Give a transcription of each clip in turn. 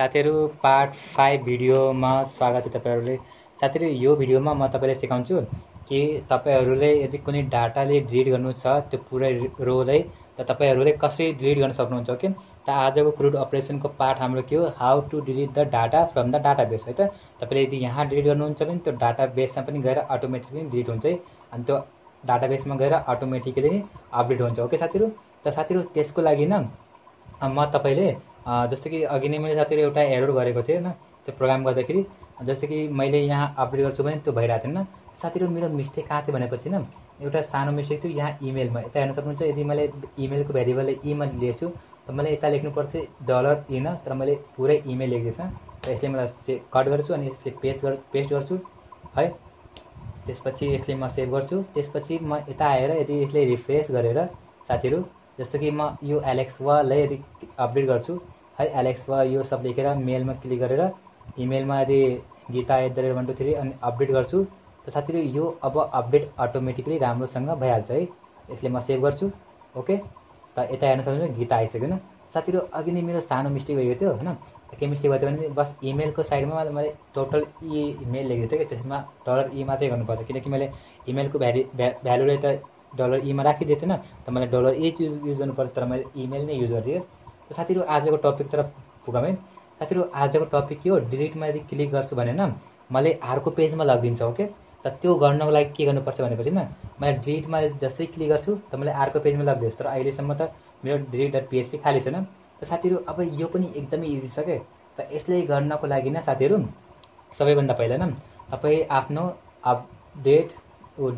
साथीहरू part five भिडियोमा स्वागत छ तपाईँहरूले। साथीहरू यो भिडियोमा म तपाईँलाई सिकाउँछु कि तपाईँहरूले यदि कुनै डाटाले डिलिट गर्नु छ त्यो पुरै रोलाई त तपाईँहरूले कसरी डिलिट गर्न सक्नुहुन्छ ओके? त आजको क्रुड अपरेसनको पार्ट हाम्रो के हो? How to delete the data from the database है त? तपाईँले यदि यहाँ डिलिट गर्नुहुन्छ भने त्यो डाटा बेसमा पनि गएर अटोमेटिकली डिलिट हुन्छ है। अनि त्यो डाटा बेसमा गएर अटोमेटिकली अपडेट हुन्छ ओके साथीहरू? त साथीहरू त्यसको लागि न म तपाईँले जस्तो कि अघि नै मैले साथीहरू एउटा एरर गरेको थिएँ होइन त्यो प्रोग्राम गर्दाखेरि। जस्तो कि मैले यहाँ अपडेट गर्छु भने त्यो भइरहेको थिएन। साथीहरू मेरो मिस्टेक कहाँ थियो भनेपछि न एउटा सानो मिस्टेक थियो यहाँ इमेलमा यता हेर्न सक्नुहुन्छ यदि मैले इमेलको भेरिएबलले इमा लिएछु त मैले यता लेख्नु पर्थ्यो डलर इन तर मैले पुरै इमेल लेख्दैछ। र यसले मलाई से कट गर्छु अनि यसले पेस्ट गर् पेस्ट गर्छु है। त्यसपछि यसले म सेभ गर्छु। त्यसपछि म यता आएर यदि यसले रिफ्रेस गरेर साथीहरू जस्तो कि म यो एलेक्सवालाई यदि अपडेट गर्छु है एलेक्सवा यो सब लेखेर मेलमा क्लिक गरेर इमेलमा यदि Gita at the rate one two three अनि अपडेट गर्छु। त साथीहरू यो अब अपडेट अटोमेटिकली राम्रोसँग भइहाल्छ है। यसले म सेभ गर्छु ओके त यता हेर्न सक्नुहुन्छ गीता आइसक्यो होइन साथीहरू अघि नै मेरो सानो मिस्टेक भएको थियो होइन? के मिस्टेक भएको थियो भने बस इमेलको साइडमा मैले टोटल इ इमेल लेखेको थिएँ कि? त्यसमा डलर इ मात्रै गर्नुपर्छ किनकि मैले इमेलको भ्यालु भ्यालुलाई त डलर इमा राखिदिएको थिएन। त मैले डलर ए युज युज गर्नु पर्थ्यो तर मैले इमेल नै युज गरिदिएँ। साथीहरू आजको टपिक तरफ पुगौँ है साथीहरू आजको टपिक के हो डिलिटमा यदि क्लिक गर्छु भने न मैले अर्को पेजमा लगिदिन्छ ओके त त्यो गर्नको लागि के गर्नुपर्छ भनेपछि न मैले डिलिटमा जसै क्लिक गर्छु त मैले अर्को पेजमा लगिदियोस्। तर अहिलेसम्म त मेरो डिलिट डट पिएचपी खाली छैन। त साथीहरू अब यो पनि एकदमै इजी छ क्या त यसले गर्नको लागि न साथीहरू सबैभन्दा पहिला न तपाईँ आफ्नो अपडेट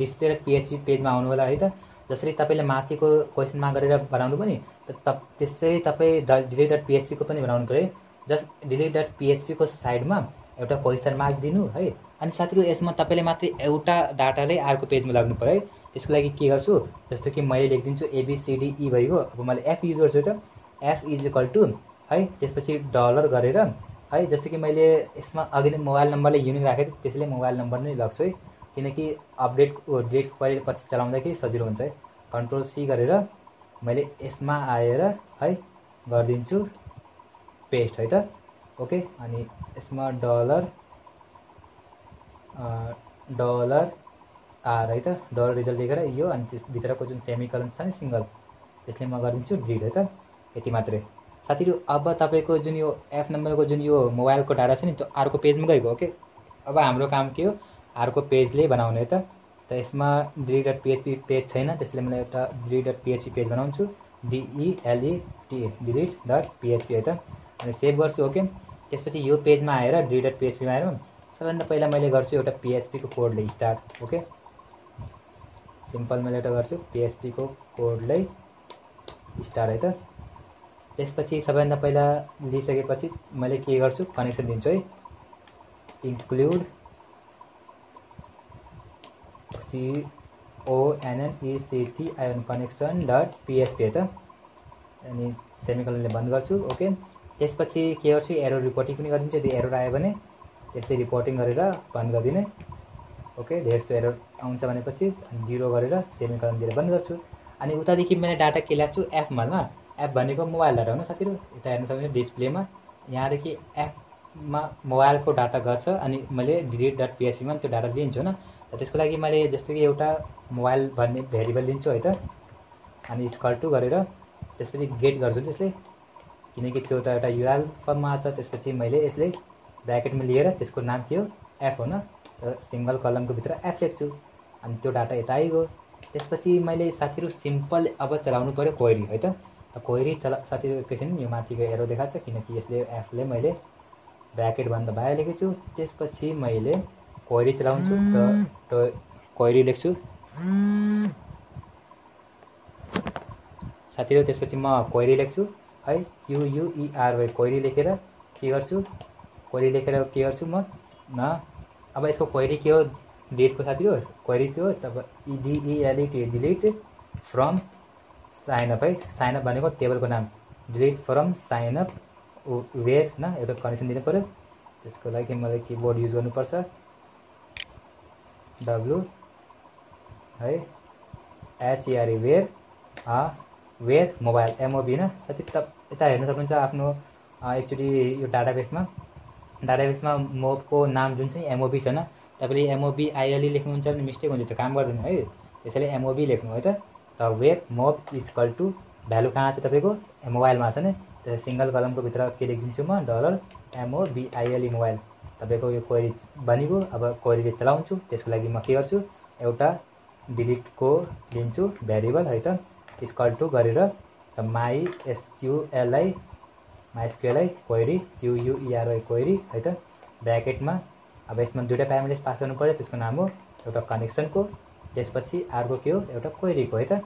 डिस्प्ले र पिएचपी पेजमा आउनु होला है त। जसरी तपाईँले माथिको क्वेसन मार्क गरेर बनाउनु पनि त त्यसै तपाईँ डिलिट डट पिएचपीको पनि बनाउनु पऱ्यो। जस्ट डिलिट डट पिएचपीको साइडमा एउटा क्वेसन मार्क दिनु है। अनि साथीहरू यसमा तपाईँले मात्रै एउटा डाटाले अर्को पेजमा लाग्नु पऱ्यो है। त्यसको लागि के गर्छु जस्तो कि मैले लेखिदिन्छु एबिसिडिई भइगयो। अब मैले एफ युज गर्छु त एफ इज इक्वल टु है त्यसपछि डलर गरेर है जस्तो कि मैले यसमा अघि नै मोबाइल नम्बरले युनिक राखेको त्यसैले मोबाइल नम्बर नै लग्छु है। किनकि अपडेट डिलिट कहिले पछि चलाउँदाखेरि सजिलो हुन्छ है। कन्ट्रोल सी गरेर मैले यसमा आएर है गरिदिन्छु पेस्ट है त। ओके अनि यसमा डलर डलर आर है त। डलर रिजल्ट लेखेर यो अनि त्यसभित्रको जुन सेमिकलन छ नि सिङ्गल त्यसले म गरिदिन्छु डिलिट है त। यति मात्रै। साथीहरू अब तपाईँको जुन यो एफ नम्बरको जुन यो मोबाइलको डाटा छ नि त्यो अर्को पेजमा गएको ओके अब हाम्रो काम के हो? अर्को पेजले बनाउने त। त यसमा डिलिट डट पिएचपी पेज छैन त्यसले मलाई एउटा डिलिट डट पिएचपी पेज बनाउँछु डिइएलइटी डिलिट डट पिएचपी है त। अनि सेभ गर्छु ओके त्यसपछि यो पेजमा आएर डिलिट डट पिएचपीमा आएर सबैभन्दा पहिला मैले गर्छु एउटा पिएचपीको कोडले स्टार्ट ओके सिम्पल मैले एउटा गर्छु पिएचपीको कोडले स्टार्ट है त। त्यसपछि सबैभन्दा पहिला लिइसकेपछि मैले के गर्छु? कनेक्सन दिन्छु है। इन्क्लुड सिओएनएनइसिटी आइएन कनेक्सन डट पिएचपी त? अनि सेमिकलनले बन्द गर्छु ओके त्यसपछि के गर्छु एरो रिपोर्टिङ पनि गरिदिन्छु। यदि एरर आयो भने त्यसले रिपोर्टिङ गरेर बन्द गरिदिने ओके धेरै जस्तो एरर आउँछ भनेपछि जिरो गरेर सेमिकलन दिएर बन्द गर्छु। अनि उतादेखि मैले डाटा के ल्याएको छु? एपमा एप भनेको मोबाइल डाटा हो न साथीहरू यता हेर्न सक्नुहुन्छ डिस्प्लेमा यहाँदेखि एपमा मोबाइलको डाटा गर्छ। अनि मैले डिलिट डट पिएचपीमा त्यो डाटा दिन्छु होइन? त्यसको लागि मैले जस्तो कि एउटा मोबाइल भन्ने भेरिएबल दिन्छु है त अनि स्कल टु गरेर त्यसपछि गेट गर्छु त्यसले। किनकि त्यो त एउटा युआल फर्ममा छ त्यसपछि मैले यसले ब्राकेटमा लिएर त्यसको नाम के हो? एफ हो न? र सिङ्गल कलमको भित्र एफ लेख्छु। अनि त्यो डाटा यता आइगयो। त्यसपछि मैले साथीहरू सिम्पल अब चलाउनु पऱ्यो क्वेरी है त? क्वेरी चला साथीहरू एकैछिन यो माथिको एरो देखाएको छ किनकि यसले एफले मैले ब्राकेटभन्दा बाहिर लेखेको छु त्यसपछि मैले क्वेरी चलाउँछु त क्वेरी लेख्छु साथीहरू त्यसपछि म क्वेरी लेख्छु है युयुइआरवाई क्वेरी लेखेर के गर्छु क्वेरी लेखेर के गर्छु म न अब यसको क्वेरी के हो डिलिटको साथीहरू क्वेरी के हो तब E D E L E T delete from signup है साइनअप भनेको टेबलको नाम डिलिट फ्रम साइनअप वेयर न एउटा कनेक्सन दिनु पऱ्यो त्यसको लागि मलाई किबोर्ड युज गर्नुपर्छ डब्लु है? H E R E where where mobile M O B होइन? साथी त यता हेर्न सक्नुहुन्छ आफ्नो एकचोटि यो डाटाबेसमा डाटाबेसमा मोबको नाम जुन चाहिँ एमओबी छ होइन? तपाईँले एमओबी आइएलई लेख्नुहुन्छ भने मिस्टेक हुन्छ त्यो काम गर्दैन है? त्यसैले एमओबी लेख्नु है त? त web mob equal to value कहाँ छ तपाईँको? मोबाइलमा छ नि सिङ्गल कलमको भित्र के लेखिदिन्छु म डलर एमओबिआइएलई मोबाइल तपाईँको यो क्वेरी बनिगयो अब क्वेरी चलाउँछु त्यसको लागि म के गर्छु एउटा डिलिटको लिन्छु भेरिएबल है त इस्कल टु गरेर त my S Q L I mysqli query U U E R I query है त ब्राकेटमा अब यसमा दुइटा प्यारामिटर्स पास गर्नु पऱ्यो त्यसको नाम हो एउटा कनेक्सनको त्यसपछि अर्को के हो एउटा क्वेरीको है त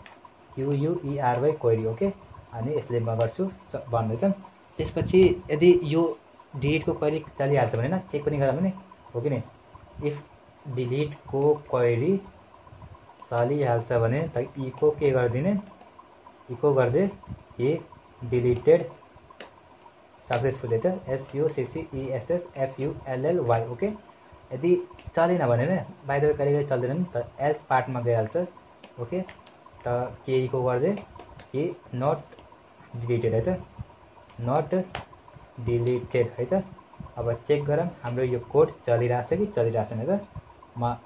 युयुइआरवाई क्वेरी ओके अनि यसले म गर्छु भन्नु त। त्यसपछि यदि यो डिलिटको क्वेरी चलिहाल्छ भने चेक पनि गरौँ भने हो कि नै इफ डिलिटको क्वेरी चलिहाल्छ भने त इको के गरिदिने इको गरिदिए कि डिलिटेड सक्सेसफुली त एसयुसिसिइएसएस एफयुएलएलवाई ओके यदि चलेन भने नै बाहिर कहिले कहिले चल्दैन नि त एस पार्टमा गइहाल्छ ओके त के इको गरिदिए कि नट डिलिटेड है त नट डिलिटेड है त अब चेक गरौँ हाम्रो यो कोड चलिरहेछ कि चलिरहेको छैन त म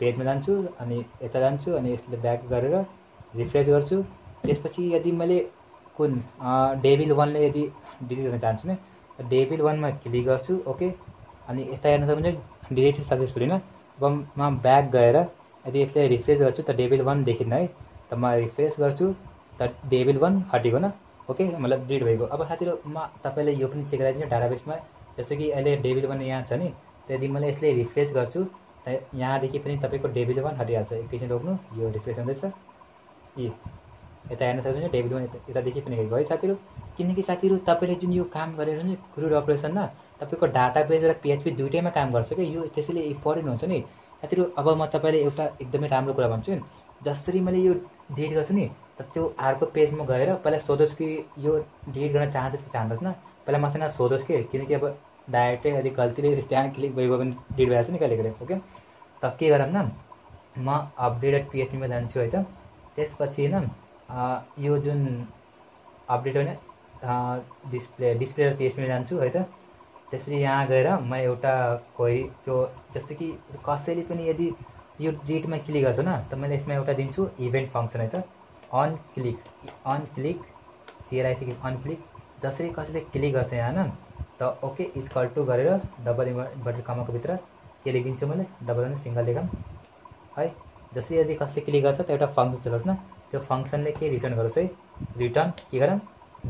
पेजमा जान्छु अनि यता जान्छु अनि यसले ब्याक गरेर रिफ्रेस गर्छु त्यसपछि यदि मैले कुन डेबिल वानले यदि डिलिट गर्न चाहन्छु नि डेबिल वानमा क्लिक गर्छु ओके? अनि यता हेर्न सक्नुहुन्छ डिलिट सक्सेसफुल होइन अब म ब्याक गएर यदि यसले रिफ्रेस गर्छु त डेबिल वान देखिन्न है त म रिफ्रेस गर्छु त डेबिल वान हटेको न ओके मतलब डिलिट भएको। अब साथीहरू म तपाईँले यो पनि चेक गराइदिन्छु डाटाबेसमा जस्तो कि अहिले डेबिल वान यहाँ छ नि त यदि मैले यसले रिफ्रेस गर्छु। यहाँदेखि पनि तपाईँको डेबिल वान हटिहाल्छ। एकैछिन रोक्नु यो रिफ्रेस हुँदैछ। यी। यता हेर्न सक्नुहुन्छ डेबिल वान यतादेखि पनि गएको है साथीहरू। किनकि साथीहरू तपाईँले जुन यो काम गरेर नि क्रुड अपरेसनमा तपाईँको डाटा बेस र पिएचपी दुइटैमा काम गर्छ कि यो त्यसैले इम्पोर्टेन्ट हुन्छ नि। साथीहरू अब म तपाईँले एउटा एकदमै राम्रो कुरा भन्छु। जसरी मैले यो डिलिट गर्छु नि त्यो अर्को पेजमा गएर पहिला सोधोस् कि यो डिलिट गर्न चाहन्छस् कि न? पहिला मसँग सोधोस् कि किनकि अब डाइरेक्टै अलिक गल्तीले त्यहाँ क्लिक भइगयो भने डिलिट नि कहिले कहिले ओके? त के गरौँ न म अपडेटेड पिएचपीमा जान्छु है त त्यसपछि होइन यो जुन अपडेट होइन डिस्प्ले डिस्प्ले पिएचपीमा जान्छु है त त्यसपछि यहाँ गएर म एउटा कोही त्यो जस्तो कि कसैले पनि यदि यो डिटमा क्लिक गर्छ न त मैले यसमा एउटा दिन्छु इभेन्ट फङ्सन है त अन क्लिक अन क्लिक जसरी कसैले क्लिक गर्छ यहाँ होइन त ओके इजकल टु गरेर डबल इन्भर्टेड कमाको भित्र के लेखिदिन्छु मैले? डबल भने सिङ्गल लेखौँ है जस्तै यदि कसले क्लिक गर्छ त एउटा फङ्सन चलाउँछ न। त्यो फङ्सनले के रिटर्न गरोस् है? रिटर्न के गरौँ?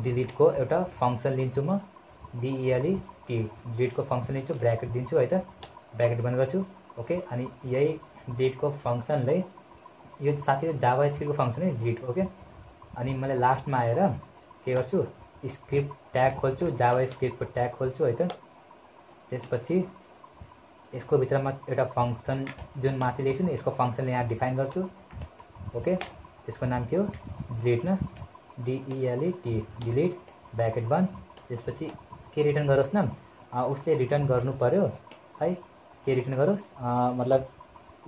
डिलिटको एउटा फङ्सन लिन्छु म D E L E T डिलिटको function लिन्छु ब्राकेट दिन्छु है त। ब्राकेट बन्द गर्छु ओके अनि यही डिलिटको फङ्सनले यो साथी जावा स्क्रिप्टको फङ्सन है डिलिट ओके अनि मैले लास्टमा आएर के गर्छु? स्क्रिप्ट ट्याग खोल्छु जावा स्क्रिप्टको ट्याग खोल्छु है त त्यसपछि यसको भित्रमा एउटा फङ्सन जुन माथि लेख्छु नि यसको फङ्सनले यहाँ डिफाइन गर्छु ओके त्यसको नाम के हो? डिलिट न? डिइएलई टी डिलिट ब्याकेट बन त्यसपछि के रिटर्न गरोस् न? उसले रिटर्न गर्नु पऱ्यो है? के रिटर्न गरोस्? मतलब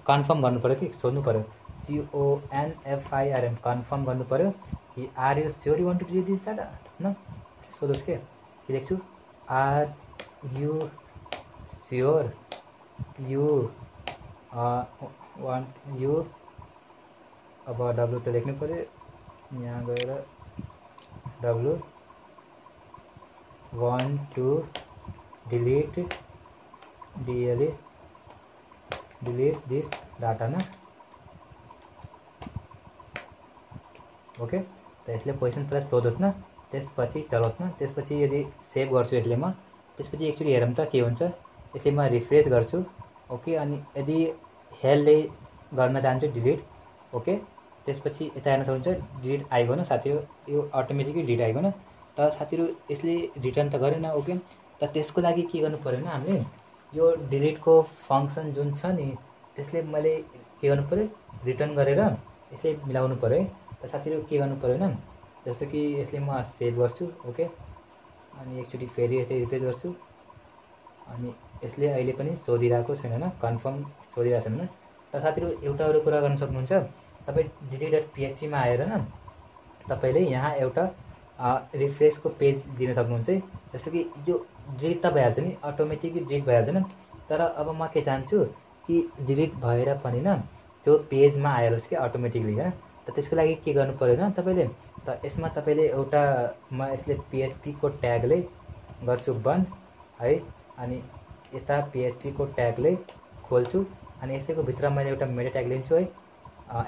कन्फर्म गर्नु पऱ्यो कि सोध्नु पऱ्यो सिओएनएफआइआरएम कन्फर्म गर्नु कि are you sure you one to this data न सोधोस् के? लेख्छु? Are you sure you one you अब डब्लु त लेख्नु पऱ्यो यहाँ गएर W one two delete डिएलए delete this data न ओके? त यसले क्वेसन प्लस सोधोस् न त्यसपछि चलाओस् न त्यसपछि यदि सेभ गर्छु यसले म त्यसपछि एक्चुली हेरौँ त के हुन्छ। यसले म रिफ्रेस गर्छु ओके? अनि यदि हेलले गर्न चाहन्छु डिलिट ओके? त्यसपछि यता हेर्न सक्नुहुन्छ डिलिट आइगयो साथीहरू यो अटोमेटिकली डिलिट आइगयो न। त साथीहरू यसले रिटर्न त गरेन ओके? त त्यसको लागि के गर्नु पऱ्यो भने हामीले यो डिलिटको फङ्सन जुन छ नि त्यसले मैले के गर्नु पऱ्यो? रिटर्न गरेर यसले मिलाउनु पऱ्यो है। त साथीहरू के गर्नु पऱ्यो होइन? जस्तो कि यसले म सेभ गर्छु ओके? अनि एकचोटि फेरि यसले रिप्लेस गर्छु। अनि यसले अहिले पनि सोधिरहेको छैन होइन? कन्फर्म सोधिरहेको छैन र साथीहरू एउटा अरू कुरा गर्न सक्नुहुन्छ। तपाईँ डिडी डट पिएचपीमा आएर न तपाईँले यहाँ एउटा रिफ्रेसको पेज दिन सक्नुहुन्छ है। जस्तो कि यो डिलिट त भइहाल्छ नि अटोमेटिकली डिलिट भइहाल्छ नि। तर अब म के चाहन्छु कि डिलिट भएर पनि न त्यो पेजमा आइहालोस् कि अटोमेटिकली होइन? त्यसको लागि के गर्नु पऱ्यो तपाईँले त यसमा तपाईँले एउटा म यसले पिएचपीको ट्यागले गर्छु बन्द है अनि यता पिएचपीको ट्यागले खोल्छु अनि यसैको भित्र मैले एउटा मेटा ट्याग लिन्छु है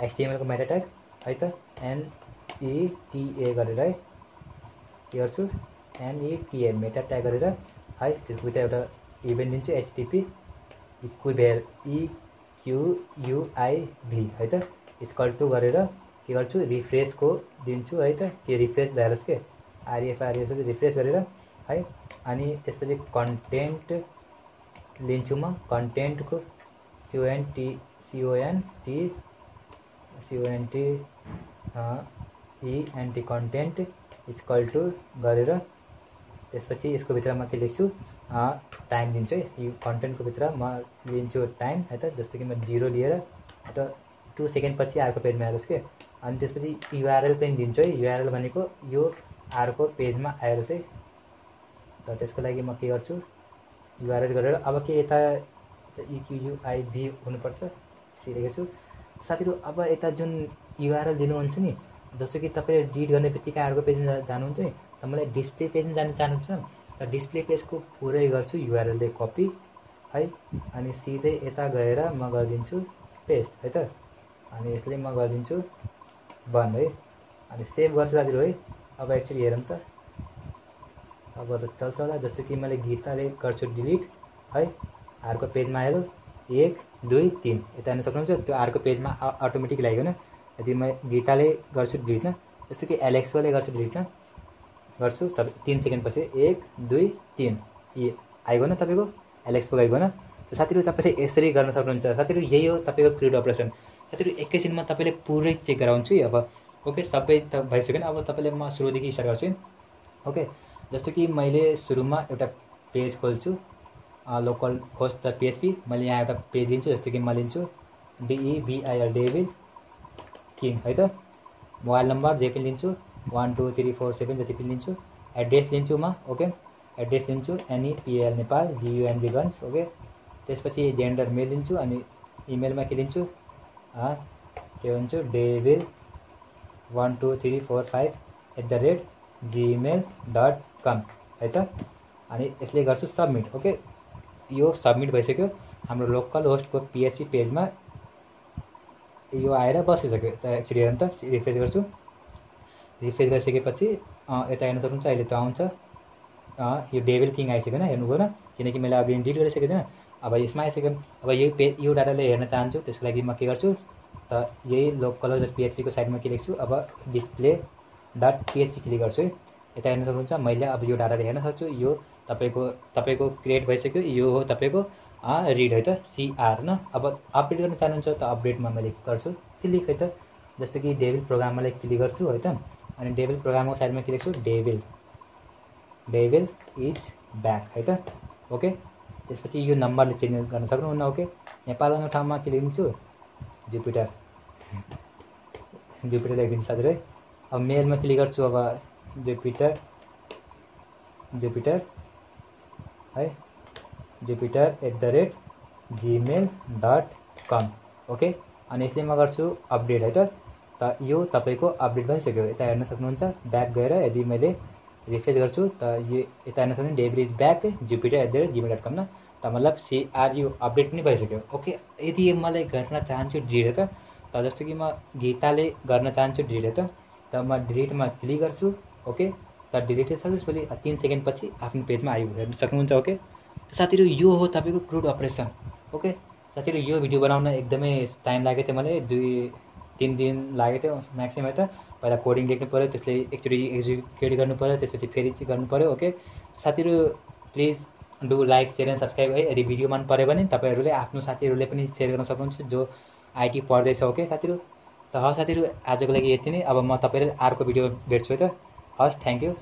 एसटिएमएलको मेटा ट्याग है त एनइटिए गरेर है के गर्छु एनइटिए मेटा ट्याग गरेर है त्यसको भित्र एउटा इभेन्ट दिन्छु एचटिपी इक्विभेल इक्युयुआइभी है त स्कल टू गरेर के गर्छु रिफ्रेसको दिन्छु है त के रिफ्रेस भइहालोस् के? आरएफ आरएस रिफ्रेस गरेर है अनि त्यसपछि कन्टेन्ट लिन्छु म। कन्टेन्टको C O N T C O N T C O N T E N T content equal to गरेर त्यसपछि यसको भित्र म के लेख्छु? टाइम दिन्छु है। यो कन्टेन्टको भित्र म लिन्छु टाइम है त जस्तो कि म जिरो लिएर त टु सेकेन्ड पछि अर्को पेजमा आइहालोस् कि? अनि त्यसपछि युआरएल पनि दिन्छु है। युआरएल भनेको यो अर्को पेजमा आएर चाहिँ त त्यसको लागि म के गर्छु? युआरएल गरेर अब के यता इक्युयुआइभी हुनुपर्छ? सिलेको छु साथीहरू अब यता जुन युआरएल दिनुहुन्छ नि जस्तो कि तपाईँले डिड गर्ने बित्तिकै अर्को पेजमा जानुहुन्छ नि त मलाई डिस्प्ले पेजमा जानु चाहनुहुन्छ। त डिस्प्ले पेजको पुरै गर्छु युआरएलले कपी है। अनि सिधै यता गएर म गरिदिन्छु पेस्ट है त। अनि यसले म गरिदिन्छु। बन्द है। अनि सेभ गर्छु दाजु है अब एक्चुली हेरौँ त। अब त चल्छ होला जस्तो कि मैले गीताले गर्छु डिलिट है। अर्को पेजमा आयो। एक दुई तिन। यता हेर्न सक्नुहुन्छ? त्यो अर्को पेजमा अटोमेटिक लाग्यो न यदि म गीताले गर्छु डिलिट न जस्तो कि एलेक्सोले गर्छु डिलिट न गर्छु। तपाईँ तिन सेकेन्ड पछि एक दुई तिन। ए आइगयो न तपाईँको? एलेक्सको आइगयो न। साथीहरू तपाईँले यसरी गर्न सक्नुहुन्छ। साथीहरू यही हो तपाईँको क्रिड अपरेसन साथीहरू एकैछिनमा तपाईँले पुरै चेक गराउँछु अब ओके सबै त भइसक्यो अब तपाईँले म सुरुदेखि स्टार्ट गर्छु ओके जस्तो कि मैले सुरुमा एउटा पेज खोल्छु। लोकल होस्ट द पिएचपी मैले यहाँ एउटा पेज लिन्छु जस्तो कि म लिन्छु। डिइबिआइएल डेभिल किङ है त? मोबाइल नम्बर जे पनि लिन्छु। One two three four seven जति पनि लिन्छु। एड्रेस लिन्छु म ओके एड्रेस लिन्छु N E P L Nepal G U N B guns okay त्यसपछि जेन्डर मेल लिन्छु अनि इमेलमा के लिन्छु? के devil one two three four five at the rate Gmail dot com है त यसले गर्छु सबमिट ओके यो सबमिट भइसक्यो हाम्रो लोकल होस्टको पिएचपी पेजमा यो आएर बसिसक्यो त एक्चुली हेरौँ त रिफ्रेस गर्छु रिफ्रेस गरिसकेपछि यता हेर्न सक्नुहुन्छ अहिले त आउँछ यो डेभिल किङ आइसक्यो न हेर्नुभयो न? किनकि मैले अघि डिलिट गरिसकेको थिएन अब यसमा आइसक्यो अब यही पे यो डाटाले हेर्न चाहन्छु त्यसको लागि म के गर्छु त यही लोकल डट पिएचपीको साइडमा के लेख्छु अब डिस्प्ले डट पिएचपी क्लिक गर्छु है। यता हेर्न सक्नुहुन्छ मैले अब यो डाटाले हेर्न सक्छु यो तपाईँको तपाईँको क्रिएट भइसक्यो यो हो तपाईँको रिड है त सिआर न। अब अपडेट गर्न चाहनुहुन्छ त अपडेटमा मैले गर्छु क्लिक है त। जस्तो कि डेबिल प्रोग्राममा क्लिक गर्छु है त। अनि डेबिल प्रोग्रामको साइडमा के लेख्छु डेबिल डेबिल इज ब्याक है त। ओके त्यसपछि यो नम्बरले चेन्ज गर्न सक्नुहुन्न ओके? नेपाल आउने ठाउँमा के लेखिदिन्छु जुपिटर। जुपिटर लेखिदिन्छु साथीहरू अब मेलमा क्लिक गर्छु अब जुपिटर जुपिटर है? Jupiter at the rate Gmail dot com okay? अनि यसले म गर्छु अपडेट है त? त यो तपाईँको अपडेट भइसक्यो। यता हेर्न सक्नुहुन्छ ब्याक गएर यदि मैले रिफ्रेस गर्छु त यो यता हेर्न सक्नु devil is back Jupiter at the rate Gmail dot com न? त मतलब सिआर यो अपडेट पनि भइसक्यो। ओके यदि मलाई गर्न चाहन्छु डिलिट त त जस्तो कि म गीताले गर्न चाहन्छु डिलिट त त म डिलिटमा क्लिक गर्छु ओके त डिलिट सक्सेसफुली तिन सेकेन्ड पछि आफ्नो पेजमा आइपुग्यो हेर्न सक्नुहुन्छ ओके साथीहरू यो हो तपाईँको क्रुड अपरेसन ओके साथीहरू यो भिडियो बनाउन एकदमै टाइम लागेको थियो मलाई दुई तिन दिन लागेको थियो म्याक्सिमम् त। पहिला कोडिङ लेख्नु पऱ्यो त्यसले एकचोटि एक्जिक्युट गर्नु पऱ्यो त्यसपछि फेरि गर्नु पऱ्यो ओके साथीहरू please do like share and subscribe है। यदि भिडियो मन पऱ्यो भने तपाईँहरूले आफ्नो साथीहरूले पनि सेयर गर्न सक्नुहुन्छ जो आइटी पढ्दैछ ओके साथीहरू? त हस् साथीहरू आजको लागि यति नै। अब म तपाईँले अर्को भिडियो भेट्छु है त। हस् थ्याङ्क यू